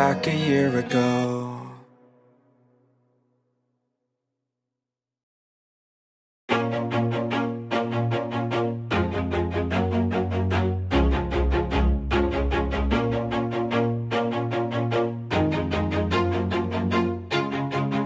back a year ago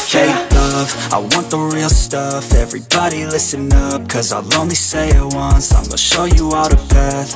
fake love. I want the real stuff. Everybody listen up Cause I'll only say it once. I'm gonna show you all the path